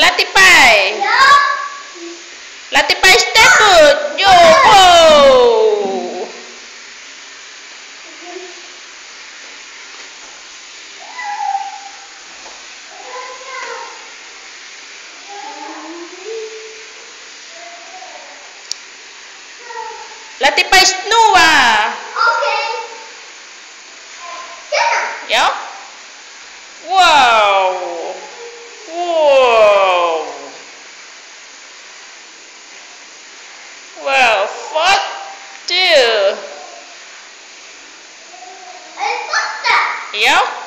Latipai. Ja. Latipai step good. Yo. Wow. Latipai snua. Okay. Genau. Ja. Well, fuck you. Hey, fuck that. Yeah?